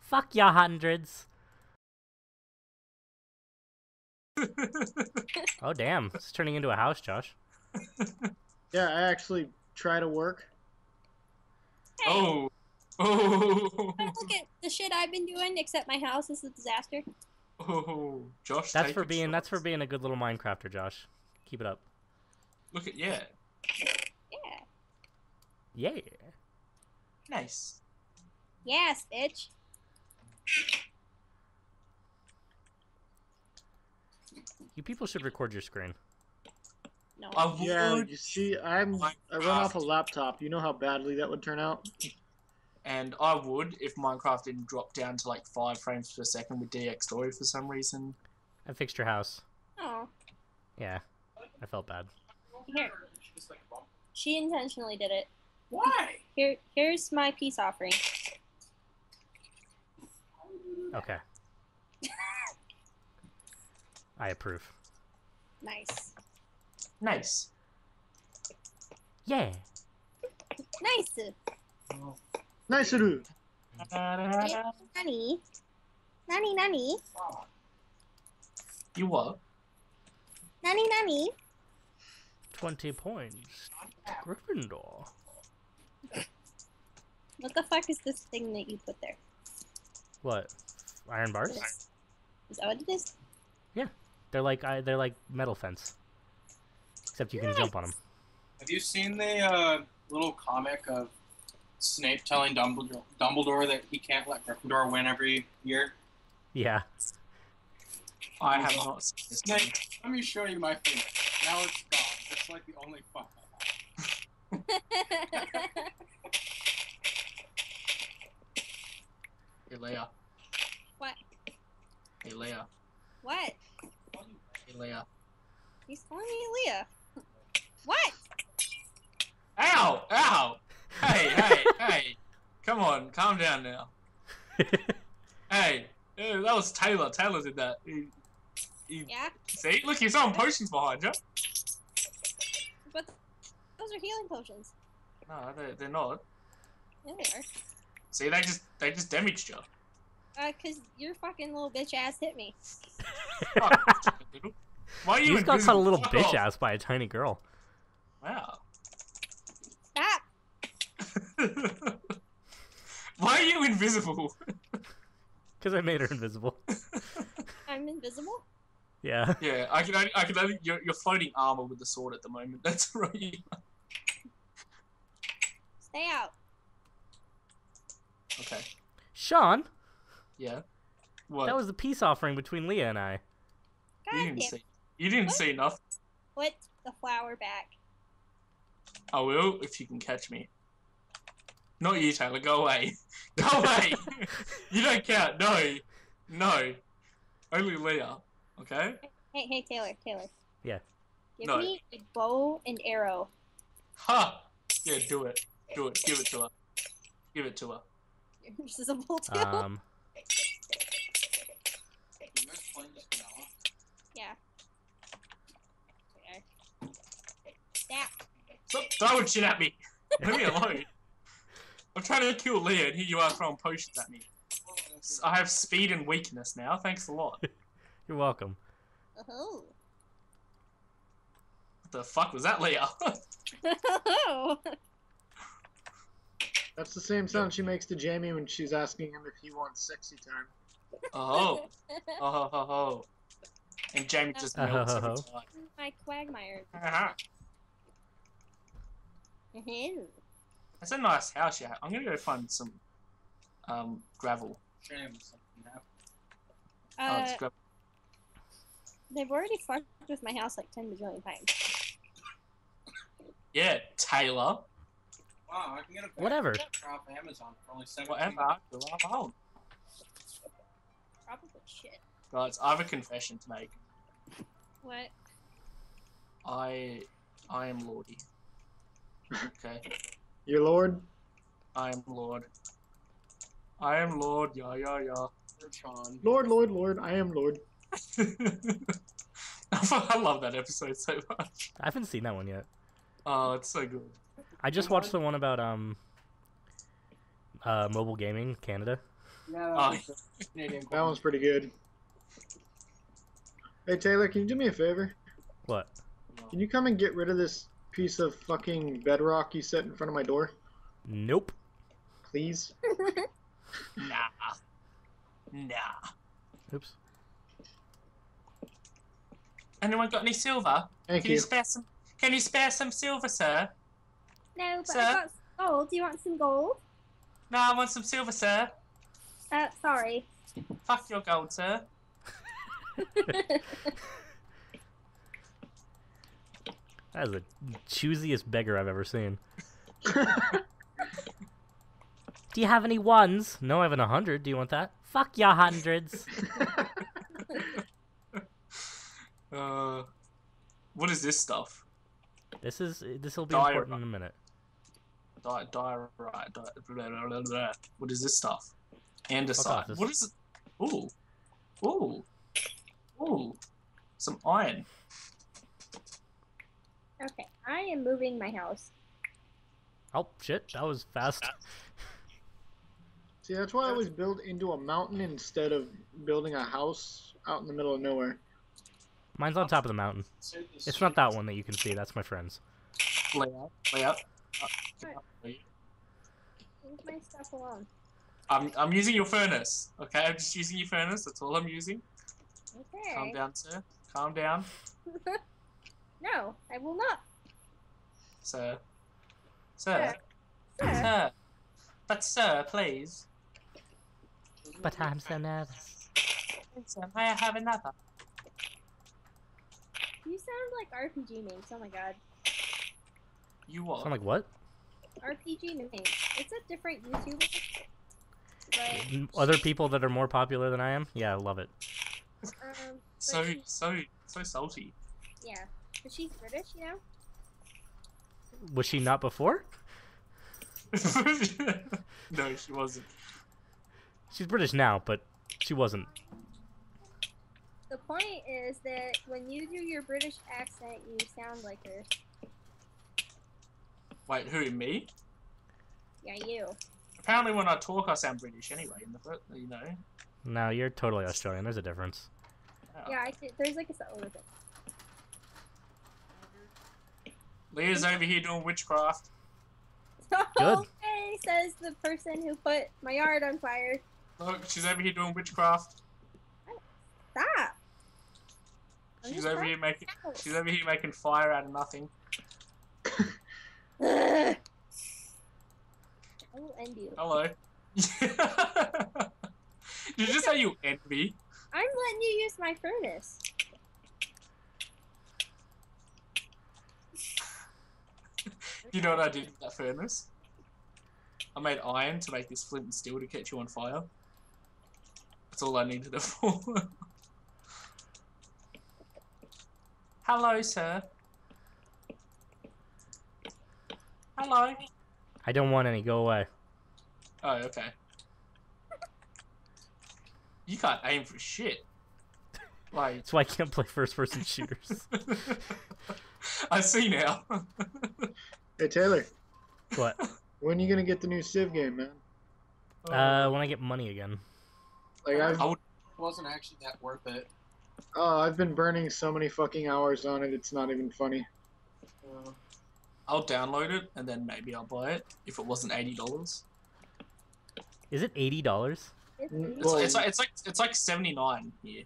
Fuck your hundreds. Oh damn, it's turning into a house, Josh. Yeah, I actually try to work. Hey, oh. Oh. look at the shit I've been doing, except my house is a disaster. Oh. Josh. That's for it being that's for shots. being a good little Minecrafter, Josh. Keep it up. Look at yeah. Yeah. Yeah. Nice. Yes, bitch. You people should record your screen. No. I Yeah, would, you see, I'm I run off a laptop. You know how badly that would turn out. and I would if Minecraft didn't drop down to like five frames per second with DX Story for some reason. I fixed your house. Oh, Yeah. I felt bad. here. She intentionally did it. Why? Here, here's my peace offering. Okay. I approve. Nice. Nice. Yeah. Nice. Nice Nani. Nani, nani. You what? Nani, nani. 20 points. to Gryffindor. What the fuck is this thing that you put there? What? Iron bars? Is that what it is? Yeah, they're like I, they're like metal fence. Except you can jump on them. Have you seen the uh, little comic of Snape telling Dumbledore, Dumbledore that he can't let Gryffindor win every year? Yeah. I have not seen. Snape, let me show you my finger. Now it's gone. It's like the only fun I have. Hey Leia. What? Hey Leia. what? Hey Leia. He's calling me Leah. What? Ow! Ow! Hey, hey, hey! Come on, calm down now. Hey, eh, that was Taylor. Taylor did that. He, he, Yeah? see, look, he's throwing potions behind you. But those are healing potions. No, they, they're not. Yeah, they are. See, they just they just damaged you. Uh, cause your fucking little bitch ass hit me. Fuck, stupid little- Why are you You just got caught a little bitch off. ass by a tiny girl. Wow. Stop! Why are you invisible? Because I made her invisible. I'm invisible? Yeah. yeah, I can only, I can only, you're, you're floating armor with the sword at the moment. That's right. Stay out. Okay. Sean, Yeah. What? that was the peace offering between Leah and I. you didn't say. You didn't What? see enough. Put the flower back. I will if you can catch me. Not you, Taylor. Go away. Go away. you don't count. No. No. Only Leah. Okay. Hey, hey, Taylor, Taylor. Yeah. Give No. me a bow and arrow. Ha. Yeah. Do it. Do it. Give it to her. Give it to her. You're invisible too. Um, You guys playing this vanilla? yeah. There. Stop. Stop throwing shit at me. Leave me alone. I'm trying to kill Leah, and here you are throwing potions at me. I have speed and weakness now. Thanks a lot. You're welcome. Oh. What the fuck was that, Leah? That's the same sound she makes to Jamie when she's asking him if he wants sexy time. Oh. Oh ho ho ho. And Jamie just Oh, ho, melts ho, every ho. time. My quagmire. Haha. Ew. That's a nice house you have. I'm gonna go find some um gravel. Shame something happened. oh, Uh, it's gravel. they've already fucked with my house like 10 bajillion times. Yeah, Taylor. Wow, I can get a Whatever. off Amazon for only seven. Whatever. Whatever. Probably shit. Guys, I have a confession to make. What? I I am Lordy. Okay. Your lord? I am Lorde. I am Lorde, yeah, yeah, yeah. Sean. Lorde, Lorde, Lorde, I am Lorde. I love that episode so much. I haven't seen that one yet. Oh, it's so good. I just watched the one about um uh mobile gaming Canada. Yeah. Uh, Canadian That one's pretty good. Hey Taylor, can you do me a favor? What? Can you come and get rid of this piece of fucking bedrock you set in front of my door, Nope. please? Nah. Nah. Oops. Anyone got any silver? Thank Can you you. spare some? Can you spare some silver, sir? no, but Sir? I got some gold. Do you want some gold? No, I want some silver, sir. Uh, sorry. Fuck your gold, sir. That is the choosiest beggar I've ever seen. Do you have any ones? No, I have an hundred. Do you want that? Fuck your hundreds. Uh, what is this stuff? This is this will be Dire. important in a minute. Di- diorite. Di- blah, blah, blah, blah. What is this stuff? Andesite. off, this- What is it? Ooh. Ooh. Ooh. Some iron. okay, I am moving my house. Oh shit, that was fast. See, that's why I always build into a mountain instead of building a house out in the middle of nowhere. Mine's on top of the mountain. It's not that one that you can see. That's my friend's. Layout. Layout. Leave my stuff alone. I'm, I'm using your furnace. Okay, I'm just using your furnace. That's all I'm using. Okay. Calm down, sir. Calm down, no, I will not. sir. Sir. Sir. Sir. Sir. But sir, please. But I'm so nervous. Sir, may I have another? You sound like RPG names. Oh my god. You what? Sound like what? RPG names. It's a different YouTuber. But, Other people that are more popular than I am? Yeah, I love it. um, but so she- so so salty. yeah. But she's British, you know? Was she not before? no, she wasn't. She's British now, but she wasn't. The point is that when you do your British accent, you sound like her. Wait, who? Me? Yeah, you. Apparently, when I talk, I sound British anyway. In the fir- you know. No, you're totally Australian. There's a difference. Yeah, I could, there's like a subtle difference. Leah's over here doing witchcraft. Good. Okay, says the person who put my yard on fire. Look, she's over here doing witchcraft. Stop. I'm She's over here making. to. She's over here making fire out of nothing. I will end you. Hello. Did you just say you end me? I'm letting you use my furnace. You know what I did with that furnace? I made iron to make this flint and steel to catch you on fire. That's all I needed it for. Hello, sir. Hello. I don't want any. Go away. Oh, okay. You can't aim for shit. Like, That's why I can't play first-person shooters. I see now. Hey Taylor, what? when are you gonna get the new Civ game, man? Uh, when I get money again. Like I've I would, It wasn't actually that worth it. oh I've been burning so many fucking hours on it. It's not even funny. Uh, I'll download it and then maybe I'll buy it if it wasn't eighty dollars. Is it eighty dollars? It's Mm, It's, Well- it's like it's like it's like seventy nine here.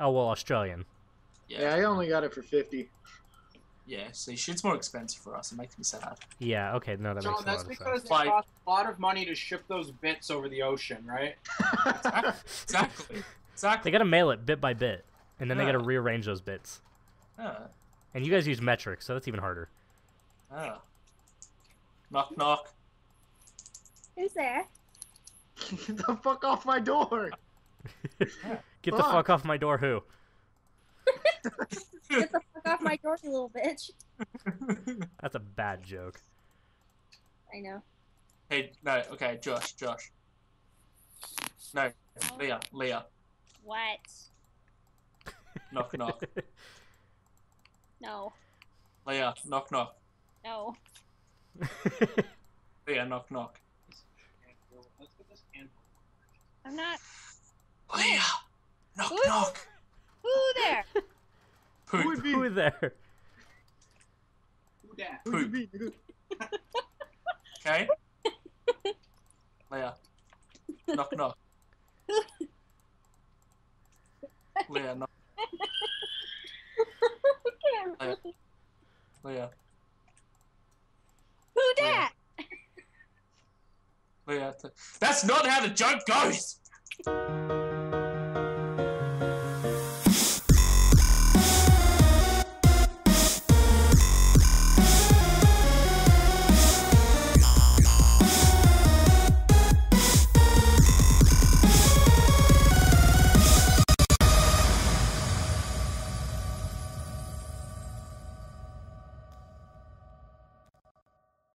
Oh well, Australian. Yeah. Yeah, I only got it for fifty. Yeah, see, shit's more expensive for us. It makes me sad. Yeah. Okay. No, that John, makes a that's lot of because sense. it Like- costs a lot of money to ship those bits over the ocean, right? Exactly. Exactly. They gotta mail it bit by bit, and then they gotta rearrange those bits. Yeah. And you guys use metric, so that's even harder. Yeah. Knock knock. Who's there? Get the fuck off my door! Get the Fuck. fuck off my door, who? Get the fuck off my door, you little bitch. That's a bad joke. I know. hey, no, okay, Josh, Josh. No, Leah, Leah. What? Knock knock. No. Leah, knock knock. No. Leah, knock knock. Let's get this handful. I'm not. Leah! Knock, Who? knock! Who there? Who Poop. would be? Who there? Who dat? Who be? Okay? Leah. Knock, knock. Leah, knock. Leah. Leah. Leah. That's not how the joke goes!